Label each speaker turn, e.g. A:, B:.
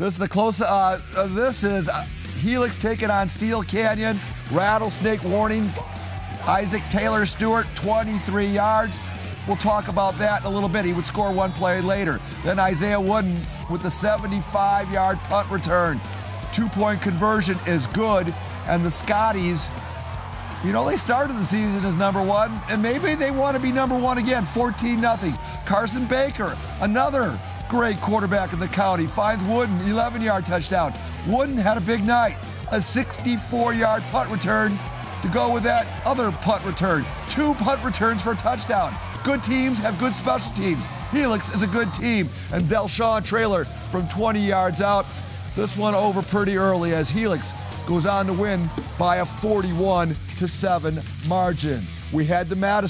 A: This is the close. Uh, uh, this is uh, Helix taking on Steele Canyon. Rattlesnake warning. Isaac Taylor Stewart, 23 yards. We'll talk about that in a little bit. He would score one play later. Then Isaiah Wooden with the 75 yard punt return. Two point conversion is good. And the Scotties, you know, they started the season as number one, and maybe they want to be number one again, 14 0. Carson Baker, another great quarterback in the county, finds Wooden, 11 yard touchdown. Wooden had a big night, a 64 yard punt return to go with that other punt return. Two punt returns for a touchdown. Good teams have good special teams. Helix is a good team. And Delshawn Trailer from 20 yards out. This one over pretty early as Helix goes on to win by a 41 to 7 margin. We had to Madison.